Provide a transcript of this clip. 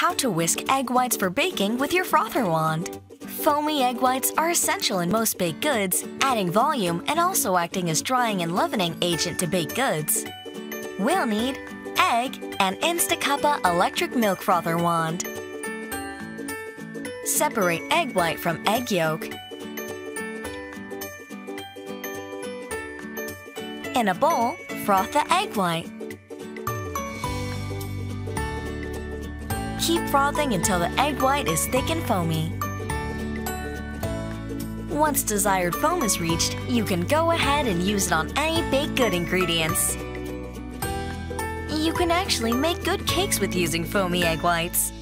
how to whisk egg whites for baking with your frother wand. Foamy egg whites are essential in most baked goods, adding volume and also acting as drying and leavening agent to baked goods. We'll need egg and Instacuppa electric milk frother wand. Separate egg white from egg yolk. In a bowl, froth the egg white. Keep frothing until the egg white is thick and foamy. Once desired foam is reached, you can go ahead and use it on any baked good ingredients. You can actually make good cakes with using foamy egg whites.